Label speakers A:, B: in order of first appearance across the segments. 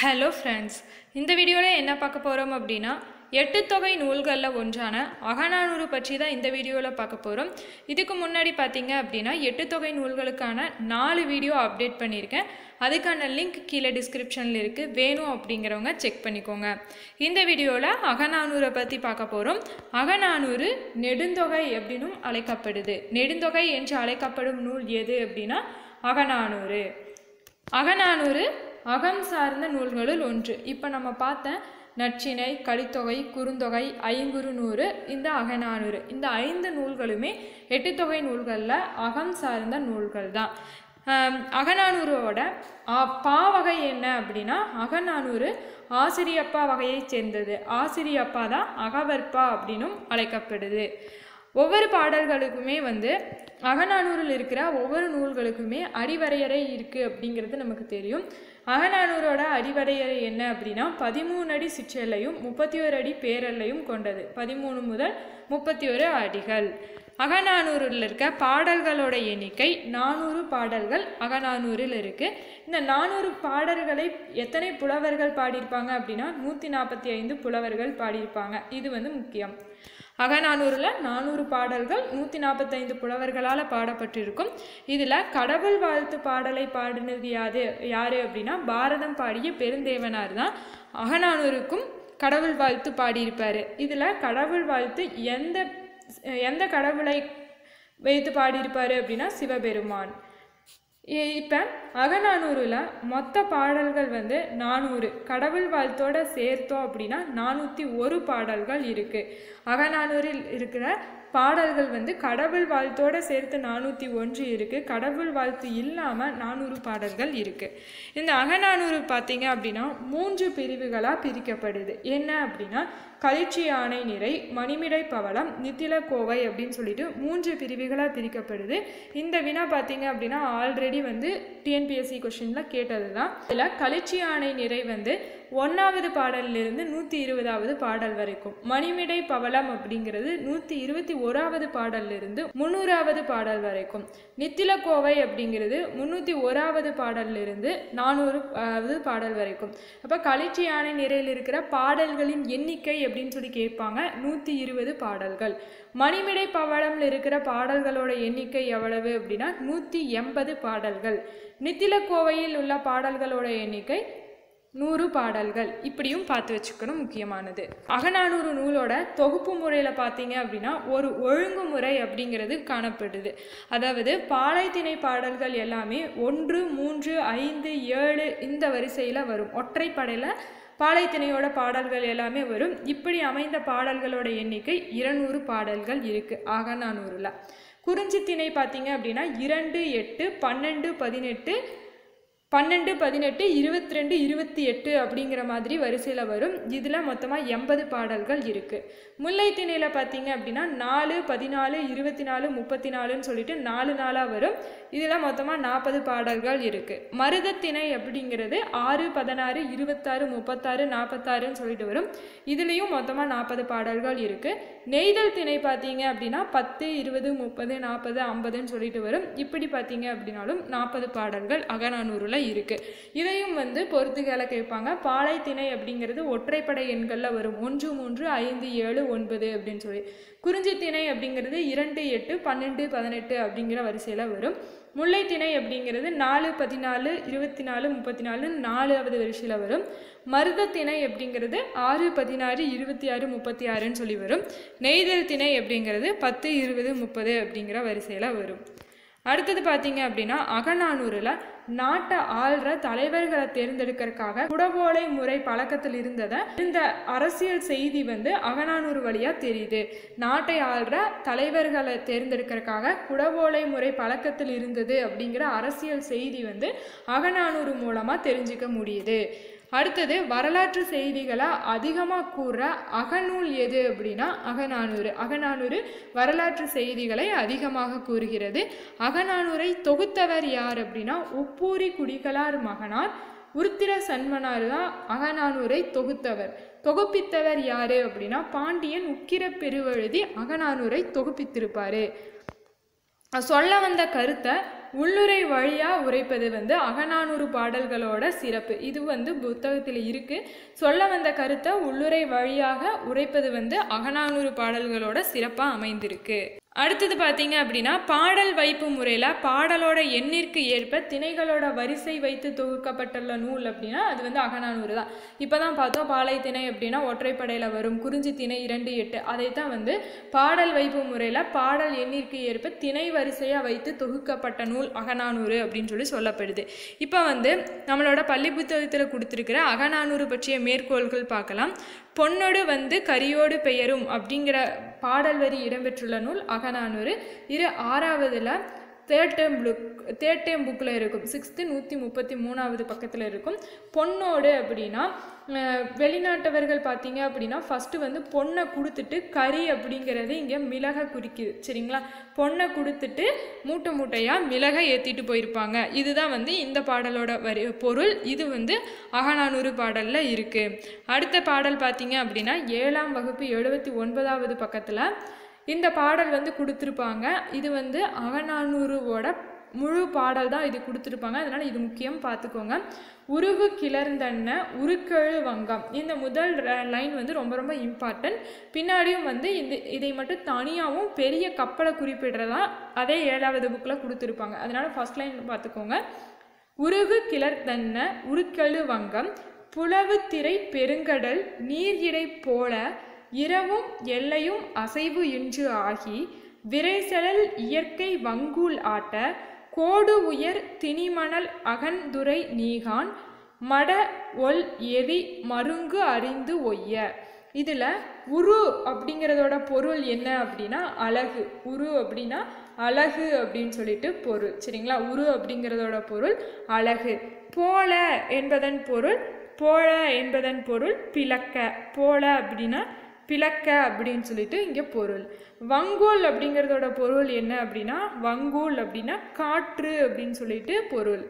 A: Hello friends இந்த வீடியோவில் என்ன பார்க்க போகிறோம் அப்படின்னா எட்டு தொகை நூல்களில் ஒன்றான அகநானூறு பற்றி தான் இந்த வீடியோவில் பார்க்க போகிறோம் இதுக்கு முன்னாடி பார்த்தீங்க அப்படின்னா எட்டு தொகை நூல்களுக்கான நாலு வீடியோ அப்டேட் பண்ணியிருக்கேன். அதுக்கான லிங்க் கீழே டிஸ்கிரிப்ஷனில் இருக்குது வேணும் அப்படிங்கிறவங்க செக் பண்ணிக்கோங்க. இந்த வீடியோவில் அகநானூரை பற்றி பார்க்க போகிறோம் அகநானூறு நெடுந்தொகை அப்படின்னும் அழைக்கப்படுது. நெடுந்தொகை என்று அழைக்கப்படும் நூல் எது அப்படின்னா அகநானூறு. அகநானூறு அகம் சார்ந்த நூல்களுள் ஒன்று. இப்போ நம்ம பார்த்த நற்றிணை கலித்தொகை குறுந்தொகை ஐங்குறு நூறு இந்த அகநானூறு. இந்த ஐந்து நூல்களுமே எட்டுத்தொகை நூல்களில் அகம் சார்ந்த நூல்கள் தான் அகநானூரோட பா பாவகை என்ன அப்படின்னா அகநானூறு ஆசிரியப்பா வகையைச் சேர்ந்தது. ஆசிரியப்பா தான் அகவற்பா அப்படின்னும் அழைக்கப்படுது. ஒவ்வொரு பாடல்களுக்குமே வந்து அகநானூரில் இருக்கிற ஒவ்வொரு நூல்களுக்குமே அடிவரையறை இருக்குது அப்படிங்கிறது நமக்கு தெரியும். அகநானூரோட அடிவடையறை என்ன அப்படின்னா பதிமூணு அடி சிற்றெல்லையும் முப்பத்தி ஒரு அடி பேரல்லையும் கொண்டது. பதிமூணு முதல் முப்பத்தி ஒரு அடிகள். அகநானூரில் இருக்க பாடல்களோட எண்ணிக்கை நானூறு பாடல்கள் அகநானூரில் இருக்குது இந்த நானூறு பாடல்களை எத்தனை புலவர்கள் பாடியிருப்பாங்க அப்படின்னா நூற்றி நாற்பத்தி ஐந்து புலவர்கள் பாடியிருப்பாங்க. இது வந்து முக்கியம். அகநானூறில் நானூறு பாடல்கள் நூற்றி நாற்பத்தைந்து புலவர்களால் பாடப்பட்டிருக்கும். இதில் கடவுள் வாழ்த்து பாடலை பாடினது யாது யார் அப்படின்னா பாரதம் பாடிய பெருந்தேவனார் தான். அகநானூருக்கும் கடவுள் வாழ்த்து பாடியிருப்பார். இதில் கடவுள் வாழ்த்து எந்த எந்த கடவுளை வைத்து பாடியிருப்பார் அப்படின்னா சிவபெருமான். இப்போ அகநானூறில் மொத்த பாடல்கள் வந்து நானூறு. கடவுள் வாழ்த்தோட சேர்த்தோம் அப்படின்னா நானூற்றி ஒரு பாடல்கள் இருக்குது அகநானூறில் இருக்கிற பாடல்கள் வந்து கடவுள் வாழ்த்தோட சேர்த்து நானூற்றி ஒன்று இருக்குது கடவுள் வாழ்த்து இல்லாமல் நானூறு பாடல்கள் இருக்குது இந்த அகநானூறு பார்த்தீங்க அப்படின்னா மூன்று பிரிவுகளாக பிரிக்கப்படுது. என்ன அப்படின்னா களிச்சி யானை நிறை மணிமிடை பவளம் நித்தில கோவை அப்படின்னு சொல்லிட்டு மூன்று பிரிவுகளாக பிரிக்கப்படுது. இந்த வினா பார்த்தீங்க அப்படின்னா ஆல்ரெடி வந்து டிஎன்பிஎஸ்சி கொஷினில் கேட்டது தான் இதில் களிச்சி யானை நிறை வந்து ஒன்றாவது பாடலிலிருந்து நூற்றி இருபதாவது பாடல் வரைக்கும். மணிமிடை பவளம் அப்படிங்கிறது நூற்றி இருபத்தி ஓராவது பாடலிலிருந்து முந்நூறாவது பாடல் வரைக்கும். நித்தில கோவை அப்படிங்கிறது முந்நூற்றி ஓராவது பாடலிலிருந்து நானூறு பாடல் வரைக்கும். அப்போ களிச்சி யானை நிறையில் இருக்கிற பாடல்களின் எண்ணிக்கை அப்படின்னு சொல்லி கேட்பாங்க. நூற்றி இருபது பாடல்கள். மணிமிடை பவளம்ல இருக்கிற பாடல்களோட எண்ணிக்கை எவ்வளவு அப்படின்னா நூற்றி எண்பது பாடல்கள். நித்தில கோவையில் உள்ள பாடல்களோட எண்ணிக்கை நூறு பாடல்கள். இப்படியும் பார்த்து வச்சுக்கணும் முக்கியமானது. அகநானூறு நூலோட தொகுப்பு முறையில் பார்த்தீங்க அப்படின்னா ஒரு ஒழுங்குமுறை அப்படிங்கிறது காணப்படுது. அதாவது பாலைத்திணை பாடல்கள் எல்லாமே ஒன்று மூன்று ஐந்து ஏழு இந்த வரிசையில் வரும். ஒற்றைப்படையில் பாலைத்திணையோட பாடல்கள் எல்லாமே வரும். இப்படி அமைந்த பாடல்களோட எண்ணிக்கை இருநூறு பாடல்கள் இருக்குது அகநானூறில் குறிஞ்சி திணை பார்த்தீங்க அப்படின்னா இரண்டு எட்டு பன்னெண்டு பதினெட்டு பன்னெண்டு பதினெட்டு இருபத்தி ரெண்டு இருபத்தி எட்டு அப்படிங்கிற மாதிரி வரிசையில் வரும். இதில் மொத்தமாக எண்பது பாடல்கள் இருக்குது முல்லைத்திணையில் பார்த்தீங்க அப்படின்னா நாலு பதினாலு இருபத்தி நாலு முப்பத்தி நாலுன்னு சொல்லிட்டு நாலு நாளாக வரும். இதில் மொத்தமாக நாற்பது பாடல்கள் இருக்குது மருதத்திணை அப்படிங்கிறது ஆறு பதினாறு இருபத்தாறு முப்பத்தாறு நாற்பத்தாறுன்னு சொல்லிட்டு வரும். இதுலேயும் மொத்தமாக நாற்பது பாடல்கள் இருக்குது நெய்தல் திணை பார்த்தீங்க அப்படின்னா பத்து இருபது முப்பது நாற்பது ஐம்பதுன்னு சொல்லிட்டு வரும். இப்படி பார்த்தீங்க அப்படின்னாலும் நாற்பது பாடல்கள் அகநானூறில் இருக்குது இதையும் வந்து பொறுத்துகளை கேட்பாங்க. பாலை திணை அப்படிங்கிறது ஒற்றைப்படை எண்களில் வரும். ஒன்று மூன்று ஐந்து ஏழு ஒன்பது அப்படின்னு சொல்லி. குறிஞ்சி திணை அப்படிங்கிறது இரண்டு எட்டு பன்னெண்டு பதினெட்டு அப்படிங்கிற வரிசையில் வரும். முல்லை திணை அப்படிங்கிறது நாலு பதினாலு இருபத்தி நாலு முப்பத்தி நாலு நாலாவது வரிசையில் வரும். மருத திணை அப்படிங்கிறது ஆறு பதினாறு இருபத்தி ஆறு முப்பத்தி ஆறுன்னு சொல்லி வரும். நெய்தல் திணை அப்படிங்கிறது பத்து இருபது முப்பது அப்படிங்கிற வரிசையில் வரும். அடுத்தது பார்த்தீங்க அப்படின்னா அகநானூரில் நாட்டை ஆள்ற தலைவர்களை தேர்ந்தெடுக்கிறதுக்காக குடவோலை முறை பழக்கத்தில் இருந்ததை இந்த அரசியல் செய்தி வந்து அகநானூறு வழியாக தெரியுது. நாட்டை ஆள்ற தலைவர்களை தேர்ந்தெடுக்கிறதுக்காக குடவோலை முறை பழக்கத்தில் இருந்தது அப்படிங்கிற அரசியல் செய்தி வந்து அகநானூறு மூலமாக தெரிஞ்சுக்க முடியுது. அடுத்தது வரலாற்று செய்திகளை அதிகமாக கூறுற அகநூல் எது அப்படின்னா அகநானூறு. அகநானூறு வரலாற்று செய்திகளை அதிகமாக கூறுகிறது. அகநானூரை தொகுத்தவர் யார் அப்படின்னா உப்பூரி குடிகளார் மகனார் உருத்திர சன்மனார் தான் அகநானூரை தொகுத்தவர். தொகுப்பித்தவர் யாரு அப்படின்னா பாண்டியன் உக்கிர பெருவழுதி அகநானூரை தொகுப்பித்திருப்பாரு. சொல்ல வந்த கருத்தை உள்ளுரை வழியாக உரைப்பது வந்து அகநானூறு பாடல்களோட சிறப்பு. இது வந்து புத்தகத்தில் இருக்குது சொல்ல வந்த கருத்தை உள்ளுரை வழியாக உரைப்பது வந்து அகநானூறு பாடல்களோட சிறப்பாக அமைந்திருக்கு. அடுத்தது பார்த்தீங்க அப்படின்னா பாடல் வைப்பு முறையில் பாடலோட எண்ணிற்கு ஏற்ப திணைகளோட வரிசை வைத்து தொகுக்கப்பட்டுள்ள நூல் அப்படின்னா அது வந்து அகநானூறு தான். இப்போ தான் பார்த்தோம் பாலை திணை அப்படின்னா ஒற்றைப்படையில் வரும் குறிஞ்சி திணை இரண்டு எட்டு. அதைத்தான் வந்து பாடல் வைப்பு முறையில் பாடல் எண்ணிற்கு ஏற்ப திணை வரிசையாக வைத்து தொகுக்கப்பட்ட நூல் அகநானூறு அப்படின்னு சொல்லி சொல்லப்படுது. இப்போ வந்து நம்மளோட பள்ளி புத்தகத்தில் கொடுத்துருக்கிற அகநானூறு பற்றிய மேற்கோள்கள் பார்க்கலாம். பொன்னொடு வந்து கரியோடு பெயரும் அப்படிங்கிற பாடல் வரி இடம்பெற்றுள்ள நூல் அகநானூறு. இரு ஆறாவதுல third term book third term புக்கில் இருக்கும். சிக்ஸ்த்து நூற்றி முப்பத்தி மூணாவது பக்கத்தில் இருக்கும். பொண்ணோடு அப்படின்னா வெளிநாட்டவர்கள் பார்த்தீங்க அப்படின்னா ஃபஸ்ட்டு வந்து பொண்ணை கொடுத்துட்டு கறி அப்படிங்கிறது இங்கே மிளகை குறிக்குது. சரிங்களா? பொண்ணை கொடுத்துட்டு மூட்டை மூட்டையாக மிளகை ஏற்றிட்டு போயிருப்பாங்க. இதுதான் வந்து இந்த பாடலோட வரி பொருள். இது வந்து அகநானூறு பாடலில் இருக்குது அடுத்த பாடல் பார்த்தீங்க அப்படின்னா ஏழாம் வகுப்பு எழுபத்தி ஒன்பதாவது பக்கத்தில் இந்த பாடல் வந்து கொடுத்துருப்பாங்க. இது வந்து அகநானூறுவோட முழு பாடல் தான் இது கொடுத்துருப்பாங்க. அதனால் இது முக்கியம் பார்த்துக்கோங்க உருகு கிளர்ந்தன்ன உருக்கெழு வங்கம். இந்த முதல் லைன் வந்து ரொம்ப ரொம்ப இம்பார்ட்டன்ட் பின்னாடியும் வந்து இந்த இதை மட்டும் தனியாகவும் பெரிய கப்பலை குறிப்பிடுறதா அதே ஏழாவது புக்கில் கொடுத்துருப்பாங்க. அதனால் ஃபர்ஸ்ட் லைன் பார்த்துக்கோங்க உருகு கிளர்ந்தன்ன உருக்கெழு வங்கம். புலவு திரை பெருங்கடல் நீர் இடை போல இரவும் எல்லையும் அசைவு இன்று ஆகி விரைசலல் இயற்கை வங்கூல் ஆட்ட கோடு உயர் திணிமணல் அகந்துரை நீகான் மட ஒல் எரி மருங்கு அறிந்து ஒய்ய. இதில் உரு அப்படிங்கிறதோட பொருள் என்ன அப்படின்னா அழகு. உரு அப்படின்னா அழகு அப்படின்னு சொல்லிட்டு பொருள். சரிங்களா? உரு அப்படிங்கிறதோட பொருள் அழகு. போல என்பதன் பொருள் போல என்பதன் பொருள் பிளக்க. போல அப்படின்னா பிளக்க அப்படின்னு சொல்லிட்டு இங்கே பொருள். வங்கோல் அப்படிங்கிறதோட பொருள் என்ன அப்படின்னா வங்கூல் அப்படின்னா காற்று அப்படின்னு சொல்லிட்டு பொருள்.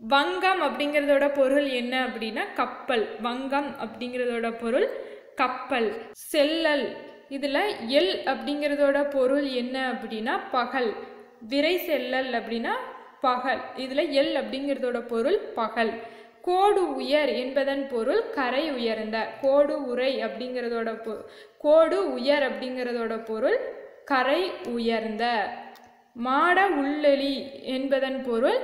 A: வங்கம் அப்படிங்கிறதோட பொருள் என்ன அப்படின்னா கப்பல். வங்கம் அப்படிங்கிறதோட பொருள் கப்பல். செல்லல். இதில் எல் அப்படிங்கிறதோட பொருள் என்ன அப்படின்னா பகல். விரை செல்லல் அப்படின்னா பகல். இதில் எல் அப்படிங்கிறதோட பொருள் பகல். கோடு உயர் என்பதன் பொருள் கரை உயர்ந்த. கோடு உரை அப்படிங்கிறதோட பொ கோடு உயர் அப்படிங்கிறதோட பொருள் கரை உயர்ந்த. மாட உள்ளெளி என்பதன் பொருள்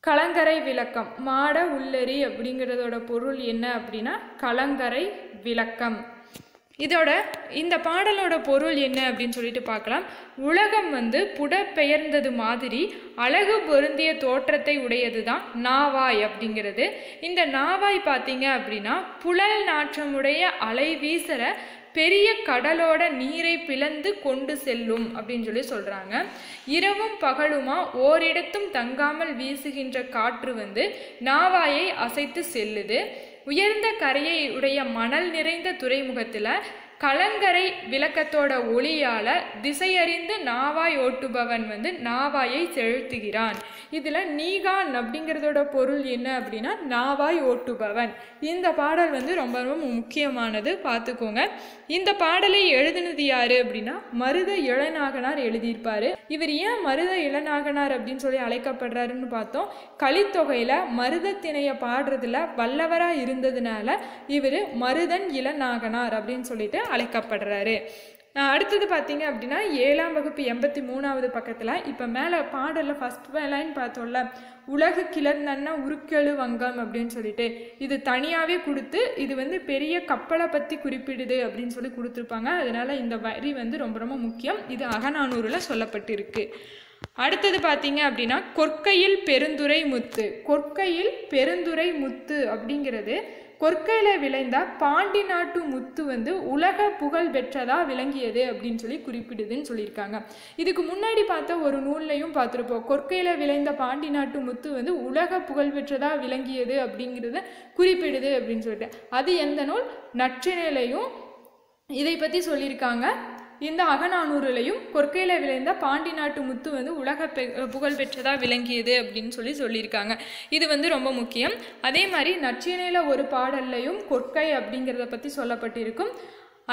A: கலங்கரை விளக்கம். மாட உள்ளெறி அப்படிங்கிறதோட பொருள் என்ன அப்படின்னா கலங்கரை விளக்கம். இதோட இந்த பாடலோட பொருள் என்ன அப்படின்னு சொல்லிட்டு பார்க்கலாம். உலகம் வந்து புடப்பெயர்ந்தது மாதிரி அழகு பொருந்திய தோற்றத்தை உடையது தான் நாவாய் அப்படிங்கிறது. இந்த நாவாய் பார்த்தீங்க அப்படின்னா புழல் நாற்றமுடைய அலை வீசற பெரிய கடலோட நீரை பிளந்து கொண்டு செல்லும் அப்படின்னு சொல்லி சொல்கிறாங்க இரவும் பகலுமா ஓரிடத்தும் தங்காமல் வீசுகின்ற காற்று வந்து நாவாயை அசைத்து செல்லுது. உயர்ந்த கரையை உடைய மணல் நிறைந்த துறைமுகத்தில் கலங்கரை விளக்கத்தோட ஒளியால திசையறிந்து நாவாய் ஓட்டுபவன் வந்து நாவாயை செலுத்துகிறான். இதில் நீகான் அப்படிங்கிறதோட பொருள் என்ன அப்படின்னா நாவாய் ஓட்டுபவன். இந்த பாடல் வந்து ரொம்ப ரொம்ப முக்கியமானது. பார்த்துக்கோங்க. இந்த பாடலை எழுதினது யாரு அப்படின்னா மருத இளநாகனார் எழுதியிருப்பாரு. இவர் ஏன் மருத இளநாகனார் அப்படின்னு சொல்லி அழைக்கப்படுறாருன்னு பார்த்தோம். கலித்தொகையில் மருத பாடுறதுல வல்லவராக இருந்ததுனால இவர் மருதன் இளநாகனார் அப்படின்னு சொல்லிட்டு அழைக்கப்படுறாரு. அடுத்தது பார்த்தீங்க அப்படின்னா ஏழாம் வகுப்பு எண்பத்தி மூணாவது பக்கத்தில் இப்போ மேலே பாடலில் ஃபஸ்ட் லைன் பார்த்தோம்ல உலகு கிளர்ந்தன்னா உருக்கெழு வங்கம் அப்படின்னு சொல்லிட்டு இது தனியாகவே கொடுத்து இது வந்து பெரிய கப்பலை பற்றி குறிப்பிடுது அப்படின்னு சொல்லி கொடுத்துருப்பாங்க. அதனால் இந்த வரி வந்து ரொம்ப ரொம்ப முக்கியம். இது அகநானூறில் சொல்லப்பட்டிருக்கு. அடுத்தது பார்த்தீங்க அப்படின்னா கொற்கையில் பெருந்துரை முத்து. கொற்கையில் பெருந்துரை முத்து அப்படிங்கிறது கொற்கையில் விளைந்த பாண்டி நாட்டு முத்து வந்து உலக புகழ் பெற்றதாக விளங்கியது அப்படின்னு சொல்லி குறிப்பிடுதுன்னு சொல்லியிருக்காங்க. இதுக்கு முன்னாடி பார்த்த ஒரு நூல்லையும் பார்த்துருப்போம். கொற்கையில் விளைந்த பாண்டி நாட்டு முத்து வந்து உலக புகழ் பெற்றதாக விளங்கியது அப்படிங்கிறத குறிப்பிடுது அப்படின்னு சொல்லிட்டு. அது எந்த நூல்? நற்றினையிலையும் இதை பற்றி சொல்லியிருக்காங்க. இந்த அகநானூறுலையும் கொற்கையில் விளைந்த பாண்டி நாட்டு முத்து வந்து உலக பெ புகழ் பெற்றதாக விளங்கியது அப்படின்னு சொல்லி சொல்லியிருக்காங்க. இது வந்து ரொம்ப முக்கியம். அதே மாதிரி நச்சினையில் ஒரு பாடல்லையும் கொற்கை அப்படிங்கிறத பற்றி சொல்லப்பட்டிருக்கும்.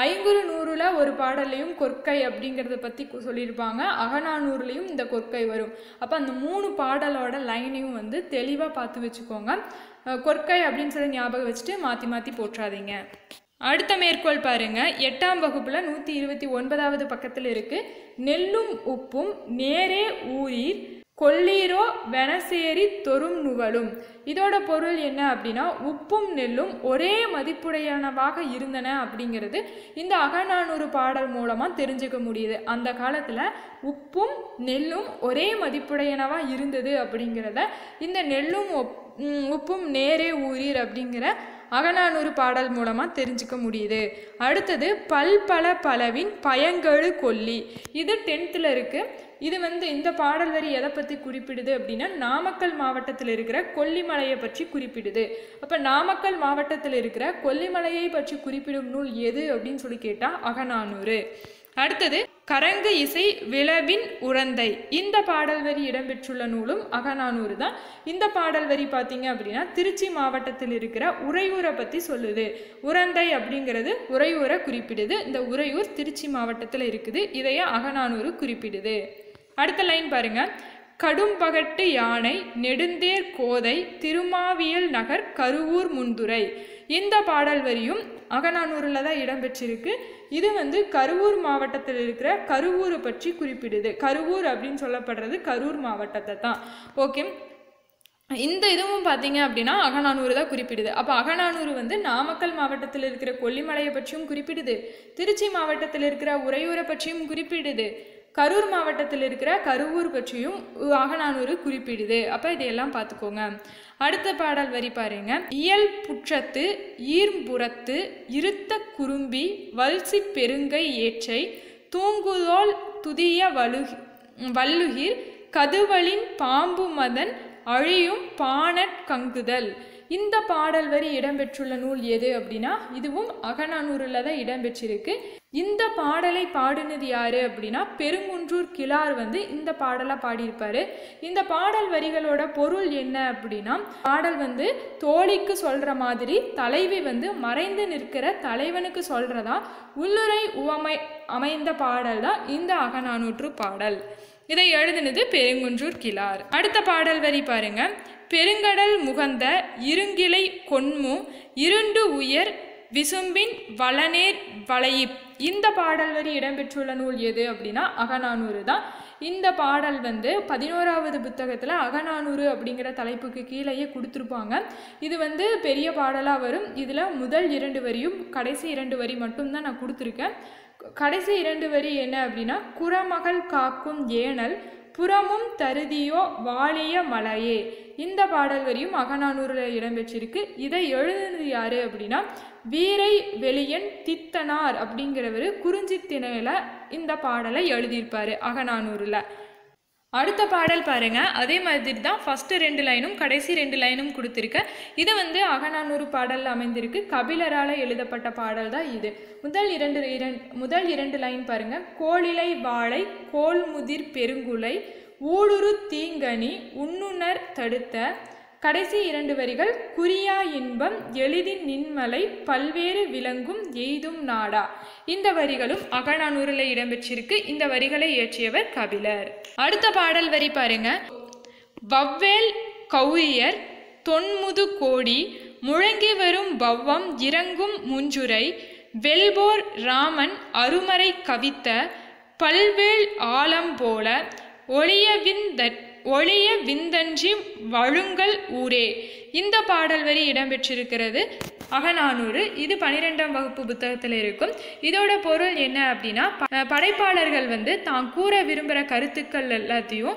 A: ஐங்குறு நூறுல ஒரு பாடல்லையும் கொற்கை அப்படிங்கிறத பற்றி சொல்லியிருப்பாங்க. அகநானூறுலையும் இந்த கொற்கை வரும். அப்போ அந்த மூணு பாடலோட லைனையும் வந்து தெளிவாக பார்த்து வச்சுக்கோங்க. கொற்கை அப்படின்னு சொல்லி ஞாபகம் வச்சுட்டு மாற்றி மாற்றி போற்றாதீங்க. அடுத்த மேற்கோள் பாருங்க. எட்டாம் வகுப்புல நூற்றி இருபத்தி ஒன்பதாவது பக்கத்தில் இருக்கு. நெல்லும் உப்பும் நேரே ஊரீர் கொல்லீரோ வெனசேரி தொரும் நுவலும். இதோட பொருள் என்ன அப்படின்னா உப்பும் நெல்லும் ஒரே மதிப்புடையனவாக இருந்தன அப்படிங்கிறது இந்த அகநானூறு பாடல் மூலமாக தெரிஞ்சுக்க முடியுது. அந்த காலத்தில் உப்பும் நெல்லும் ஒரே மதிப்புடையனவாக இருந்தது அப்படிங்கிறத இந்த நெல்லும் ஒப்- உப்பும் நேரே ஊரீர் அப்படிங்கிற அகநானூறு பாடல் மூலமாக தெரிஞ்சுக்க முடியுது. அடுத்தது பல் பல பலவின் பயங்கழு கொல்லி. இது டென்த்தில் இருக்குது இது வந்து இந்த பாடல் வரி எதை பற்றி குறிப்பிடுது அப்படின்னா நாமக்கல் மாவட்டத்தில் இருக்கிற கொல்லிமலையை பற்றி குறிப்பிடுது. அப்போ நாமக்கல் மாவட்டத்தில் இருக்கிற கொல்லிமலையை பற்றி குறிப்பிடும் நூல் எது அப்படின்னு சொல்லி கேட்டால் அகநானூறு. அடுத்தது கரங்கு இசை விளவின் உரந்தை. இந்த பாடல் வரி இடம்பெற்றுள்ள நூலும் அகநானூறு தான். இந்த பாடல் வரி பார்த்தீங்க அப்படின்னா திருச்சி மாவட்டத்தில் இருக்கிற உறையூரை பற்றி சொல்லுது. உரந்தை அப்படிங்கிறது உறையூரை குறிப்பிடுது. இந்த உறையூர் திருச்சி மாவட்டத்தில் இருக்குது. இதையே அகநானூறு குறிப்பிடுது. அடுத்த லைன் பாருங்க. கடும்பகட்டு யானை நெடுந்தேர் கோதை திருமாவியல் நகர் கருவூர் முந்துரை இந்த பாடல் வரியும் அகநானூரில் தான் இடம்பெற்றிருக்கு இது வந்து கருவூர் மாவட்டத்தில் இருக்கிற கருவூரை பற்றி குறிப்பிடுது. கருவூர் அப்படின்னு சொல்லப்படுறது கரூர் மாவட்டத்தை தான். ஓகே. இந்த இதுவும் பார்த்தீங்க அப்படின்னா அகநானூறு தான் குறிப்பிடுது. அப்போ அகநானூறு வந்து நாமக்கல் மாவட்டத்தில் இருக்கிற கொல்லிமலையை பற்றியும் குறிப்பிடுது. திருச்சி மாவட்டத்தில் இருக்கிற உறையூரை பற்றியும் குறிப்பிடுது. கரூர் மாவட்டத்தில் இருக்கிற கருவூர் பற்றியும் அகநானூறு குறிப்பிடுது. அப்போ இதையெல்லாம் பார்த்துக்கோங்க. அடுத்த பாடல் வரி பாருங்க. இயல் புற்றத்து ஈர்ம்புறத்து இருத்த குறும்பி வல்சி பெருங்கை ஏற்றை தூங்குதோல் துதிய வலு வல்லுகிர் கதுவலின் பாம்பு மதன் அழியும் பானட் கங்குதல். இந்த பாடல் வரி இடம்பெற்றுள்ள நூல் எது அப்படின்னா இதுவும் அகநானூரில் தான் இடம்பெற்றிருக்கு. இந்த பாடலை பாடினது யாரு அப்படின்னா பெருங்குன்றூர் கிளார் வந்து இந்த பாடலை பாடியிருப்பாரு. இந்த பாடல் வரிகளோட பொருள் என்ன அப்படின்னா பாடல் வந்து தோழிக்கு சொல்ற மாதிரி தலைவி வந்து மறைந்து நிற்கிற தலைவனுக்கு சொல்றதா உள்ளுரை உவமை அமைந்த பாடல் தான் இந்த அகநானூற்று பாடல். இதை எழுதினது பெருங்குன்றூர் கிளார் அடுத்த பாடல் வரி பாருங்கள் பெருங்கடல் முகந்த இருங்கிளை கொன்மு இருண்டு உயர் விசும்பின் வளநேர் வளையிப். இந்த பாடல் வரி இடம்பெற்றுள்ள நூல் எது அப்படின்னா அகநானூறு தான். இந்த பாடல் வந்து பதினோராவது புத்தகத்தில் அகநானூறு அப்படிங்கிற தலைப்புக்கு கீழேயே கொடுத்துருப்பாங்க. இது வந்து பெரிய பாடலாக வரும். இதில் முதல் இரண்டு வரியும் கடைசி இரண்டு வரி மட்டும்தான் நான் கொடுத்துருக்கேன். கடைசி இரண்டு வரி என்ன அப்படின்னா குறமகள் காக்கும் ஏனல் புறமும் தருதியோ வாழிய மலையே. இந்த பாடல் வரியும் அகநானூரில் இடம்பெற்றிருக்கு. இதை எழுதுனது யார் அப்படின்னா வீரை வெளியன் தித்தனார் அப்படிங்கிறவர் குறிஞ்சி திணையில் இந்த பாடலை எழுதியிருப்பார் அகநானூரில். அடுத்த பாடல் பாருங்கள் அதே மாதிரி தான் ஃபஸ்ட்டு ரெண்டு லைனும் கடைசி ரெண்டு லைனும் கொடுத்துருக்க. இது வந்து அகநானூறு பாடலில் அமைந்திருக்கு. கபிலரால் எழுதப்பட்ட பாடல் தான் இது. முதல் இரண்டு இரண்டு முதல் இரண்டு லைன் பாருங்கள் கோளிலை வாழை கோல்முதிர் பெருங்குலை ஊடுரு தீங்கனி உண்ணுணர் தடுத்த கடைசி இரண்டு வரிகள் குறியா இன்பம் எளிதின் நின்மலை பல்வேறு விளங்கும் எய்தும் நாடா இந்த வரிகளும் அகநானூறில் இடம்பெற்றிருக்கு. இந்த வரிகளை இயற்றியவர் கபிலர். அடுத்த பாடல் வரி பாருங்க. வவ்வேல் கௌரியர் தொன்முது கோடி முழங்கி வரும் பவ்வம் இறங்கும் முஞ்சுரை வெல்போர் ராமன் அருமறை கவித்த பல்வேல் ஆலம் போல ஒளியவின் ஒளிய விந்தஞ்சி வழுங்கல் ஊரே. இந்த பாடல் வரி இடம்பெற்றிருக்கிறது. அகநானூறு. இது பனிரெண்டாம் வகுப்பு புத்தகத்தில் இருக்கும். இதோட பொருள் என்ன அப்படின்னா ப- படைப்பாளர்கள் வந்து தான் கூற விரும்புகிற கருத்துக்கள் எல்லாத்தையும்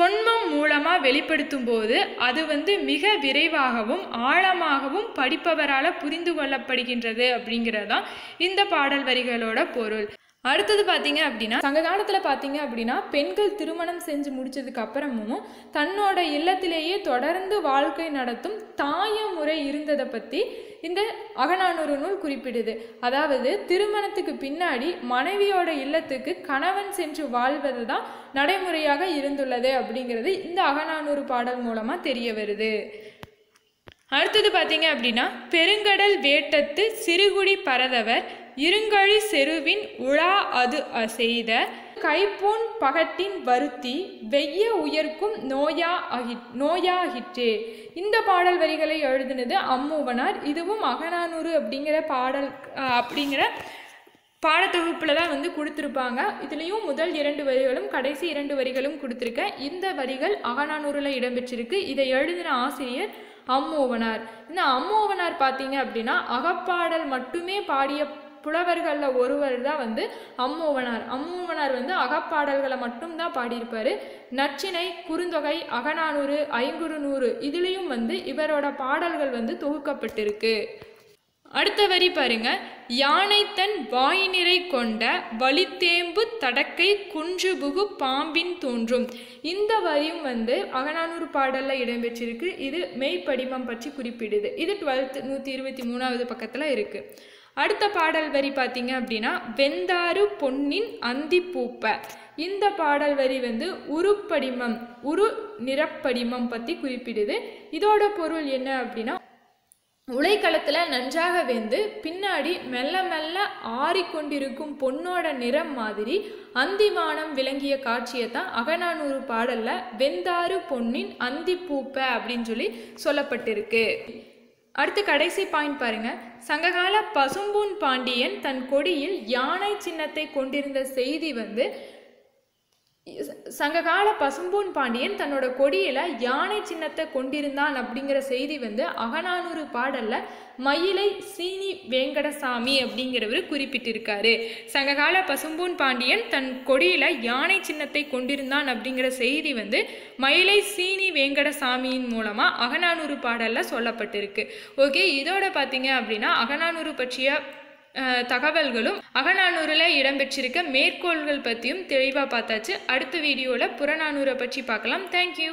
A: தொன்மம் மூலமாக வெளிப்படுத்தும் போது அது வந்து மிக விரைவாகவும் ஆழமாகவும் படிப்பவரால் புரிந்து கொள்ளப்படுகின்றது அப்படிங்கிறது தான் இந்த பாடல் வரிகளோட பொருள். அடுத்தது பார்த்தீங்க அப்படின்னா சங்க காலத்தில் பார்த்தீங்க அப்படின்னா பெண்கள் திருமணம் செஞ்சு முடித்ததுக்கு அப்புறமும் தன்னோட இல்லத்திலேயே தொடர்ந்து வாழ்க்கை நடத்தும் தாய முறை இருந்ததை பற்றி இந்த அகநானூறு நூல் குறிப்பிடுது. அதாவது திருமணத்துக்கு பின்னாடி மனைவியோட இல்லத்துக்கு கணவன் சென்று வாழ்வது தான் நடைமுறையாக இருந்துள்ளது அப்படிங்கிறது இந்த அகநானூறு பாடல் மூலமாக தெரிய வருது. அடுத்தது பார்த்தீங்க அப்படின்னா பெருங்கடல் வேட்டத்து சிறுகுடி பரதவர் இருங்கழி செருவின் உலா அது செய்த கைப்பூன் பகட்டின் வருத்தி வெய்ய உயர்க்கும் நோயா அகி நோயாகிற்றே. இந்த பாடல் வரிகளை எழுதினது அம்மூவனார். இதுவும் அகநானூறு அப்படிங்கிற பாடல் அப்படிங்கிற பாடத்தொகுப்பில் தான் வந்து கொடுத்துருப்பாங்க. இதுலேயும் முதல் இரண்டு வரிகளும் கடைசி இரண்டு வரிகளும் கொடுத்துருக்கேன் இந்த வரிகள் அகநானூறில் இடம்பெற்றிருக்கு. இதை எழுதின ஆசிரியர் அம்மோவனார். இந்த அம்மோவனார் பார்த்தீங்க அப்படின்னா அகப்பாடல் மட்டுமே பாடிய புலவர்களில் ஒருவர் தான் வந்து அம்மோவனார். அம்மோவனார் வந்து அகப்பாடல்களை மட்டும்தான் பாடியிருப்பார். நச்சினை குறுந்தொகை அகநானூறு ஐங்குறுநூறு இதுலேயும் வந்து இவரோட பாடல்கள் வந்து தொகுக்கப்பட்டிருக்கு. அடுத்த வரி பாருங்க. யானை தன் வாயினிறை கொண்ட வலித்தேம்பு தடக்கை குன்றுபுகு பாம்பின் தோன்றும். இந்த வரியும் வந்து அகநானூறு பாடலில் இடம்பெற்றிருக்கு. இது மெய்ப்படிமம் பற்றி குறிப்பிடுது. இது டுவெல்த் நூற்றி இருபத்தி மூணாவது பக்கத்தில் இருக்குது அடுத்த பாடல் வரி பார்த்தீங்க அப்படின்னா வெந்தாறு பொன்னின் அந்தி பூப்ப இந்த பாடல் வரி வந்து உருப்படிமம் உரு நிறப்படிமம் பற்றி குறிப்பிடுது. இதோட பொருள் என்ன அப்படின்னா உலைக்களத்தில் நன்றாக வெந்து பின்னாடி மெல்ல மெல்ல ஆறிக்கொண்டிருக்கும் பொன்னோட நிறம் மாதிரி அந்திமானம் விளங்கிய காட்சியை தான் அகநானூறு பாடலில் வெந்தாறு பொன்னின் அந்தி பூப்ப அப்படின்னு சொல்லி சொல்லப்பட்டிருக்கு. அடுத்து கடைசி பாயிண்ட் பாருங்க. சங்ககால பசும்பூன் பாண்டியன் தன் கொடியில் யானை சின்னத்தை கொண்டிருந்த செய்தி வந்து சங்ககால பசும்பூன் பாண்டியன் தன்னோட கொடியில் யானை சின்னத்தை கொண்டிருந்தான் அப்படிங்கிற செய்தி வந்து அகநானூறு பாடலில் மயிலை சீனி வேங்கடசாமி அப்படிங்கிறவர் குறிப்பிட்டிருக்காரு. சங்ககால பசும்பூன் பாண்டியன் தன் கொடியில் யானை சின்னத்தை கொண்டிருந்தான் அப்படிங்கிற செய்தி வந்து மயிலை சீனி வேங்கடசாமியின் மூலமாக அகநானூறு பாடலில் சொல்லப்பட்டிருக்கு. ஓகே இதோட பார்த்தீங்க அப்படின்னா அகநானூறு பற்றிய தகவல்களும் அகநானூறில் இடம்பெற்றிருக்க மேற்கோள்கள் பற்றியும் தெளிவாக பார்த்தாச்சு. அடுத்த வீடியோவில் புறநானூரை பற்றி பார்க்கலாம். தேங்க்யூ